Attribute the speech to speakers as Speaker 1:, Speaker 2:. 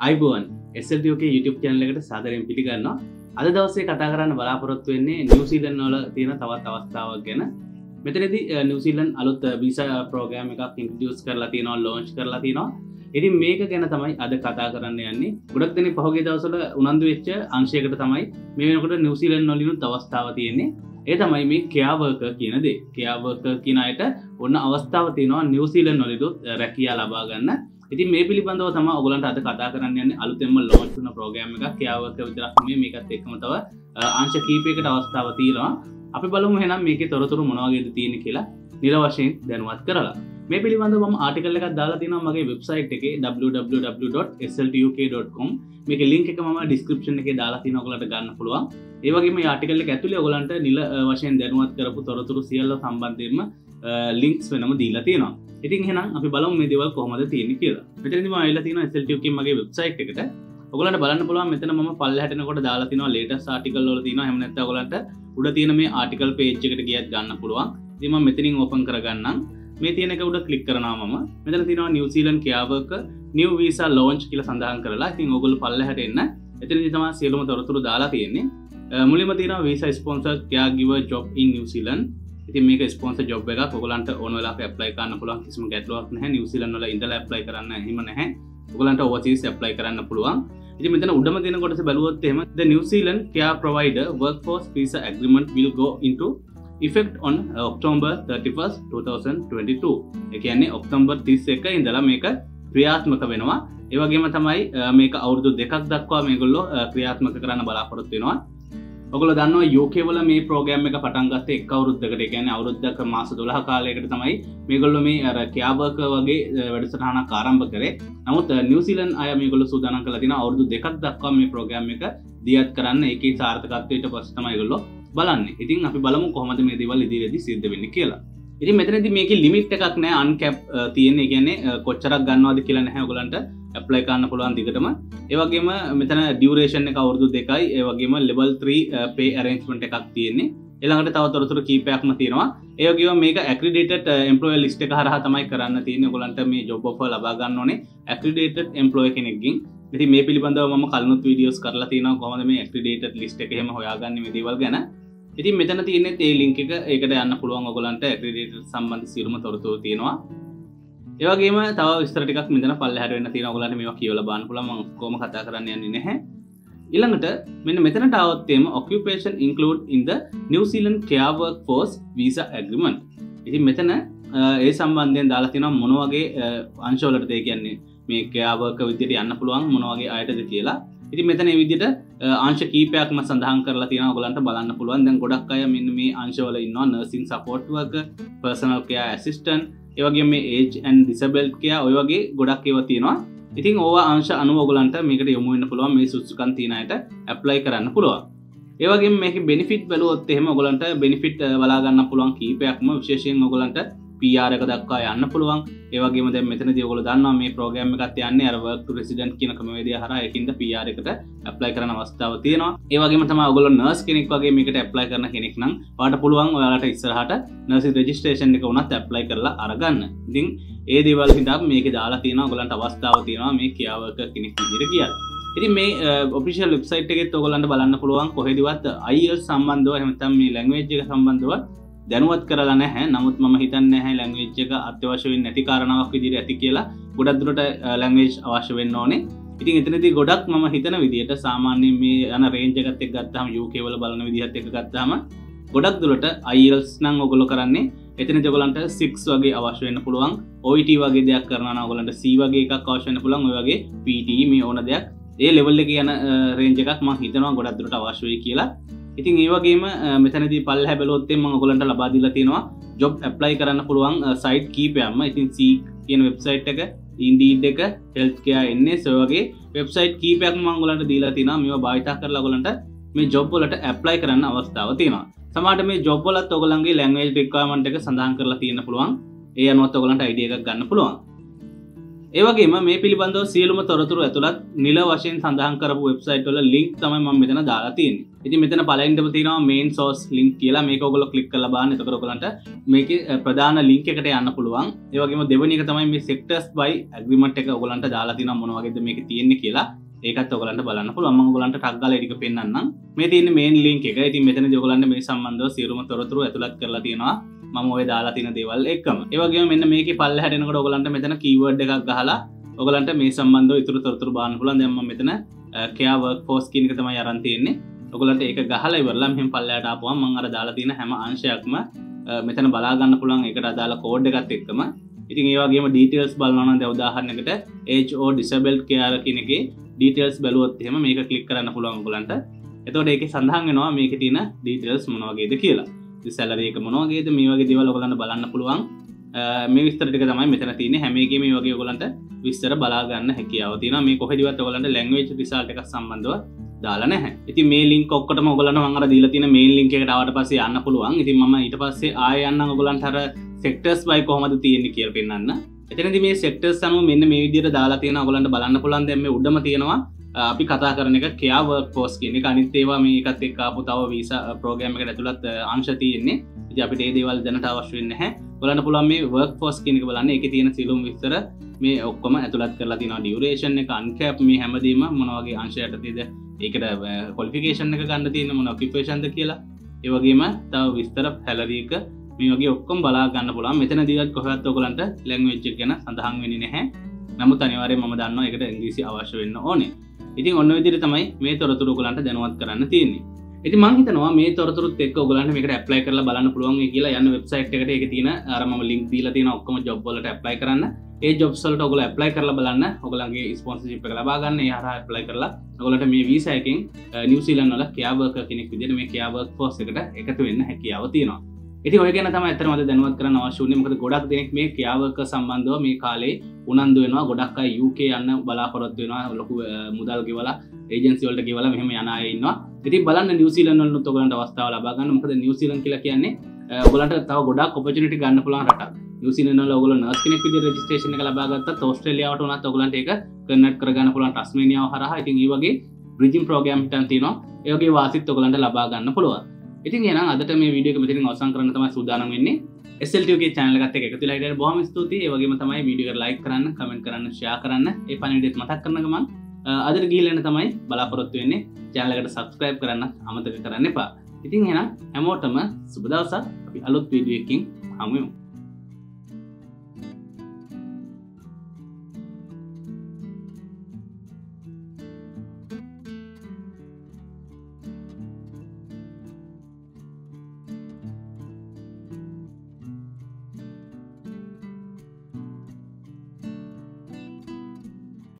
Speaker 1: අයිබෝන් එසල්ටෝක YouTube චැනල එකට සාදරයෙන් පිළිගන්න අද දවසේ කතා කරන්න බලාපොරොත්තු වෙන්නේ නිවසිීලන් නොල තියෙන තවත් අවස්ථාවක් ගැන. මෙතනද නිවසිීලන් අලුත් විස ප්‍රෝගෑම එකක් ඉන්ටියස් කරලා තියනවා ලෝංච් කරලා තිනවා ඉතින් මේක ගැන තමයි අද කතා කරන්න යන්නේ. ගොඩක් දෙන පහුගේ දවසල උනන්දු වෙච්ච අංශයකට තමයි මේකට නිවසිීලන් නොලිනු අවස්ථාව තියෙන්නේ. ඒ තමයි මේ කයාවර්ක කියනදේ කයාවර්ක කියනයට ඔන්න අවස්ථාව තියෙනවා නිවසිීලන් නොලිදු රැකියා ලබා ගන්න. ඉති මේ පිළිබඳව තම ඔගලන්ට අද කතා කරන්න අලුතෙම ලෝචන ප්‍රෝගෑම එක කයාවක විතරක් මේ මේකත් එක්මතව අංශ කීපයකට අවස්ථාව තියෙනවා. අපි බලමු හෙනම් මේක තොරතුරු මොනවාගේද තියෙන කියලා නිර වශයෙන් දැනුවත් කරලා. මේ පිළිබඳ ම ආටිකල්ල එකක් දාලා තින මගේ වෙබ්සයිට් එක www.sltuk.com මේක ලින්ක එක ම ඩිස්ක්‍රපෂන් එක දාලා තින ඔගලට ගන්න පුළුවන්. ඒවගේ මේ ආටිකල්ල ඇතුලේ ඔගලන්ට නිල වශයෙන් දැනුවත් කරපු තොරතුරු සියල්ල සම්බන්ධයම ලින්ක්ස් වෙනම දීලා තියෙනවා. ඉතින් හෙනම් අපි බලමු මේ දේවල් කොහොමද තියෙන්නේ කියලා. මෙතනදි මම ඇවිල්ලා තියෙනවා SLTUK මගේ වෙබ්සයිට් එකට. ඔයගලන්ට බලන්න පුළුවන් මෙතන මම පල්ලෙහාටනකොට දාලා තියෙනවා ලේටස්ට් ආටිකල් වල තියෙනවා. එහෙම නැත්නම් ඔයගලන්ට උඩ තියෙන මේ ආටිකල් පේජ් එකට ගියත් ගන්න පුළුවන්. ඉතින් මම මෙතනින් ඕපන් කරගන්නම්. මේ තියෙන එක උඩ ක්ලික් කරනවා මම. මෙතන තියෙනවා New Zealand care work new visa launch කියලා සඳහන් කරලා. ඉතින් ඔයගොල්ලෝ පල්ලෙහාට එන්න. එතනදි තමයි සියලුම තොරතුරු දාලා තියෙන්නේ. මුලින්ම තියෙනවා visa sponsor caregiver job in New Zealand ඉති මේක ස්පොන්ස ජොබ් එක කොගලන්ට ඕනලා ප්ලයි කන්න පුළන් කිසිම ගැටලුවක් නැ නිවසිලන්නල ඉඳල ප්ලයි කරන්න හිම නැහැ. ඔගලන්ට ඕවචස් ප්ලයි කරන්න පුළුවන්. ඉති මෙතන උඩම තින කොටස බැලුවොත්තෙම ද New Zealand care ප්‍රවයිඩ work force visa agreement will go into effect on uh, October 31st 2022 එකන්නේ ඔක්තම්බර් තිස් එක ඉඳලා මේක ක්‍රියාත්මක වෙනවා. ඒවගේම තමයි uh, මේක අවුරදු දෙකක් දක්වා මේගොල්ලො uh, ක්‍රියාත්මක කරන්න බලාපොරොත්වෙනවා ඔගල දන්න යෝකේවල මේ ප්‍රෝගෑම් එක පටන්ගත්ත එක් අවුරුද්ධකට ගැන අවුරුද්ධක මාස දොලහ කාලයකට තමයි මේගොල්ල මේ අර කයාබක වගේ වැඩසටහන කාරම්භ කරේ. නමුත් නිවසිලන් අය මේගොල සූදාන කල තින අවුරදු දෙකක් දක්වා මේ ප්‍රෝගෑම් එක දියත් කරන්න. එක සාර්ථකත්වයට පස්තමයිගොල්ලො බලන්න. ඉතින් අපි බලමු කොහමද මේ දෙවල් ඉදිරිදි සිද්ධ වෙන්න කියලා. ඉති මෙතනති මේක ලිමිට් එකක් නෑ අන්කැප් තියෙන්නේ. ගැන්නේ කොච්චරක් ගන්නවාද කියලා නැහැ ගොලන්ට ඇප්ලයි කන්න පුළුවන් දිගටම. ඒවගේම මෙතන ඩියවරේෂන් එක අවුරදු දෙකයි. ඒවගේම ලෙබල් 3 පේ ඇරෙන්ස්මට එකක් තියෙන්නේ. එළඟට තවතොරතුර කීපයක්ම තියෙනවා. ඒගේ මේක ඇක්‍රඩේට එම්පලෝය ලිස්ට එක හරහ තමයි කරන්න තියෙන ගොලන්ට මේ ජොබ්බ ලබාගන්න ඕනේ. ඇක්‍රඩේට එම්පලෝය කෙනෙක්ගින්. ඇති මේ පිළිබඳව ම කලනුත් වීඩියෝස් කරලා තියෙන කොමද මේ ඇක්‍රඩේට ලිස්ට එක හෙම හොයාගන්න දේවල් ගැන. ඉතින් මෙතන තියෙන ඒ ලිංක එක. ඒකට යන්න පුළුවන් ඔගලන්ට ඇක්‍රඩේට සම්බන්ධ සිරුම තොරතුව තියෙනවා. ඒවගේම තව විස්තරටික් මෙතන පල්ල හැරවෙන්න තින ගලට මේ කියවල බාන පුලම කෝම කතා කරන්න යන්නේ නැහැ. ඉළඟට මෙන්න මෙතනට අවත්තේම occupation included in the New Zealand care workforce visa agreement ඉතින් මෙතන ඒ සම්බන්ධයෙන් දාලා තින මොනවගේ අංශෝලට දේ කියන්නේ මේ කයාවර්ක විදියට යන්න පුළුවන් මොනවගේ අයටද කියලා. ඉති මෙතන විදිට අංශ කීපයක්ම සඳහන් කරලා තියෙන ගලන්ට බලන්න පුළුවන්. දැන් ගොඩක් අය මෙන්න මේ අංශවල ඉන්නවා. Nursing support worker personal care assistant ඒවගේ මේ ඒජ්න් ඩිසබෙල් කයා ඔය වගේ ගොඩක් ඒව තියෙනවා. ඉතින් ඕව අංශ අනුවගලන්ට මේකට යොමුවෙන්න පුළුවන් මේ සුත්සුකන් තිනයට ඇප්ලයි කරන්න පුළුවන්. ඒවගේ මේක බෙනිෆිට් බලුවොත් එහෙම ගොලන්ට බෙනිෆිට් වලාගන්න පුළුවන් කීපයක්ම විශේෂයෙන් ඔගලන්ට පියාරක දක්වා යන්න පුළුවන්. ඒවගේ ද මෙතන දියගොල දන්න මේ ප්‍රෝගෑම එකත් යන්න අරවක් රෙසිඩන්් කියන කමේද හර එකින්ද පියාරකට ඇප්ලයි කරන අවස්ථාව තියෙනවා. ඒවගේ තම ඔගල නර්ස් කෙනෙක් වගේ මේකට ඇප්ලයි කරන කෙනෙක් නම් වාට පුළුවන් ඔයාලට ඉස්සරහට නර්සි රජිස්ට්‍රේෂන් එක වුණත් ඇප්ලයි කරලා අරගන්න. ඉතින් ඒ දේවල් හිදක් මේක දාලා තියෙන ගොලන්ට අවස්ථාව තියෙනවා මේ කියාවක කෙනෙක් දිර කියල් ඉති මේ ඔපිෂල් වෙබ්සයිට් එකෙත් ඔගලන්ට බලන්න පුළුවන් කොහෙදිවත් අයිල් සම්බන්ධව හමතම් මේ ලැංවේජ්ක සම්බන්ධව දැනුවත් කරලා නැහැ. නමුත් ම හිතන්න හැ ලැංවේජ් එක අත්‍යවශයෙන් නැති කාරණාවක් විදිර ඇති කියලා. ගොඩක්දුරට ලැංවේජ් අවශ්‍ය වෙන්න ඕනේ. ඉතින් එතනති ගොඩක් ම හිතන විදිට සාමාන්‍ය මේ යන රේජගත් එක් ගත්තම යුකේවල බලන විදිහත් එක ගත්තාම ගොඩක් දුරට අයිල්ස් නං ඔගොල කරන්නේ. එතන ජගලන්ට සික්ස් වගේ අවශ්‍යවෙන්න පුළුවන්. ඔයිට වගේ දෙයක් කරන ඔගලන්ට සීවගේ එකක් අවශ්‍යන පුළන් ඔයගේ පිට මේ ඕන දෙයක්. ඒ ලෙවල්ල එක යන රේජ එකක් ම හිතනවා ගොඩක් දුරට අවශ්‍යය කියලා. ඉතින් ඒවගේම මෙතනති පල් හැබලොත්තෙම ගොලන්ට ලබාදිල තියෙනවා. ජොබ් ඇප්ලයි කරන්න පුළුවන් සයිට් කීපයම්ම ඉතින් සී කියන වෙබ්සයිට් එක ඉන්ඩීඩ් එක හෙල්කයා එන්නේ සවගේ වෙබ්සයිට් කීපයක් මංගලට දීලා තින මෙ භාවිතා කරලා ගොලන්ට මේ ජොබ්බලට ඇප්ලයි කරන්න අවස්ථාව තියෙනවා. සමට මේ ජොබ්බලත් ඔගලන්ගේ ලැංවේජ් රික්වාමට එක සඳහන් කරලා තියෙන පුළුවන්. ඒ අනුවත් ඔගලන්ට අයිඩිය එකක් ගන්න පුළුවන්. ඒවගේම මේ පිළිබඳව සියලුම තොරතුරු ඇතුළත් නිල වශයෙන් සඳහන් කරපු වෙබ්සයිට්වල ලින්ක් තමයි ම මෙතන දාලා තියන් ඉති මෙතන පලයින්ටම තිනවා මේන් සෝස් ලින්ක් කියලා. මේ ඔගොල කලික් කල බාන්න එතකරකලට මේක ප්‍රධාන ලින්ක එකට යන්න පුළුවන්. ඒවගේම දෙවනික තමයි මේ සෙක්ටර්ස් බයි ඇග්‍රිමට එක ඔගලන්ට දාලාතින මොනවගේද මේක තියෙන්නේ කියලා. ඒකත් ඔගලන්ට බලන්න පුළුවන්. ගලන්ට ටක්ගල එඩික පෙන්න්න මේ තියන මේන් ලින්ක එක. ඉතින් මෙතන ජොගලන්න මේ සම්බන්ධව සිරුම තොරතුරු ඇතුළත් කරලා තියෙනවා. මම ඔය දාලා තින දේවල් එක්කම. ඒවගේ මෙන්න මේක පල්ල හැටෙනකට ඔගලන්ට මෙතන කීවඩ් එකක් ගහලා ඔගලන්ට මේ සම්බන්ධ ඉතුරු තොරතුරු බාන්න පුලන් දෙම මෙතන කයාවක් පෝස් කියනක තමයි අරන්තියෙන්නේ ඔගලට ඒක ගහල ඉවරලම් හිම පල්ලයට අපුවා මං අර දාලා තියෙන හැම අංශයක්ම මෙතන බලාගන්න පුළන් එකට අදාලා කෝඩ් එකත් එක්කම. ඉතින් ඒවාගේම ඩීටල්ස් බලන්න දවදාහරනකට HO ඩිසබෙල් කයාර කියනගේ ඩීටල්ස් බැලුවොත් එම මේක කලික් කරන්න පුළුවන් ගලන්ට එතොට ඒක සඳහන්ගෙනවා මේක තියන ඩීටල්ස් මොනවගේද කියලා. සැලරේක මොනවගේද මේ වගේ දෙවල් ඔගලන්න බලන්න පුළුවන්. මේ විස්තරටික තමයි මෙතන තියන හැමගේ මේ වගේ ඔගලන්ට විස්තර බලාගන්න හැකියාව තින මේ කොහෙඩිවත් ඔගලන්ට ලැංවේච් රිසාල්ට එකක් සම්බන්ධව දාලන ඉති මේ ලින්ක් ඔක්කට මොගලන වංගර දීල තින මේ ලින්ක එකට පස්සේ යන්න පුළුවන්. ඉති ම ඊට පස්සේ ආයන්න ඔගලන්ටර සෙක්ටර්ස් බයි කොහමද තියෙන්නේ කියල් පෙන්න්න එතනති මේ සෙක්ටර් සනු මෙන්න මේ විදිර දාලා තියෙන ගොලන්ට බලන්න පුලන් දෙම උඩම තියෙනවා අපි කතා කරන එක කයාව පෝස් කියන අනිත්තේවා මේ එකත් එක්කාපු තව වීස ප්‍රෝග්‍රම එක ඇතුළත් අංශ තියෙන්නේ. අපිට ඒදේවල් දැනට අවශ්‍යවෙන්න හැ බලන්න පුළන් මේ වර්ක් පෝස් කෙනෙක බලන්න. එක තියෙන සිලුම් විස්තර මේ ඔක්කොම ඇතුළත් කරලා තින ඩියවරේෂන් එක අන්කැප් මේ හැමදීම මොනවගේ අංශයට තිද ඒකට කොලිෆිකේෂන් එක ගන්න තියෙන මොන කිපේෂන්ද කියලා. ඒවගේම තව විස්තර හැලරීක මේ වගේ ඔක්කොම් බලා ගන්න පුලා මෙතන දිවත් කොහත් ඔකලන්ට ලැංවෙච්චක් ගැන සඳහන් වෙනි නැහැ. නමුත් අනිවාරය ම දන්න එකට ඉංග්‍රීසි අවශ්‍ය වෙන්න ඕනේ. ඉතින් ඔන්න විදිරි තමයි මේ තොරතුරු ගලන්ට දැනුවත් කරන්න තියන්නේ. ඉති මංහිතනවා මේ තොරතුරත් එක් ගලන්න මේක ඇප්ලයි කරලා බලන්න පුළුවන් කියලා යන්න වෙබ්සයිට් එකට එක තින අරම ලින්ක් දීල තින ඔක්කම ජොබ්බලට ඇප්ලයි කරන්න. ඒ ජොබ්සල්ට ඔගල ඇප්ලයි කරලා බලන්න ඔගලන්ගේ ස්පොන්සිිප් ලබාගන්න හර ඇප්ලයි කරලා ඔගලට මේ වීසයකින් නිවසිලන්නල කයාවක කෙනෙක් විදිට මේ කයාවක් පෝස් එකට එකතු වෙන්න හැකියාව තියෙනවා. ඉති ඔයගෙන තම ඇතරමද දැනුවත් කරන අවශ්‍යනය මකද ගොඩක් දෙනෙක් මේ ක්‍යාවක සම්බන්ධව මේ කාලේ උනන්දු වෙනවා. ගොඩක් යුක යන්න බලාපොරොත් වෙනවා. ලොකු මුදල් ගෙවලා ඒජන්සිවලට ගෙවල මෙහම යනයන්න ඉති බලන්න නිවසිලන්නල තොගලට අවස්ථාව ලබාගන්න මකද නිවසිලන් කියලා කියන්නේ ගොලට තව ගොඩක් ඔපචනට ගන්න පුලාන් රට නිවසිලන ලොගල නස්කනෙක් විදි රජිස්ටේෂන ලබාගත් ඔස්ට්‍රලියාවට වනත් ඔගලන්ට එක කන්නට කරගන්න පුලන් ටස්මනියාව හරහ. ඉතින් වගේ බ්‍රිජිම් ප්‍රෝගම් ටන් තිනවා ඒගේ වාසිත් ඔගලන්ට ලබාගන්න පුළුවන්. ඉතින් එන අදට මේ විඩියක මෙතිරින් අවසන් කරන තමයි සූදානම් වෙන්නේ. එසල්ටගේ චනලගත් එකතු ලයිට බොහම ස්තුති ඒවගේම තමයි විඩියක ලයි කරන්න කමෙන්ට කරන්න ශයා කරන්න. ඒ පනිඩෙත් මතක් කරනගම අදර ගීලන තමයි බලාපොරොත්තු වෙන්නේ. චානලකට සබස්ක්‍රයිබ් කරන්න අමතක කරන්න එපා. ඉතින් එනම් හැමෝටම සුබදවසක් අපි අලුත් වීඩියකින් හමුවමු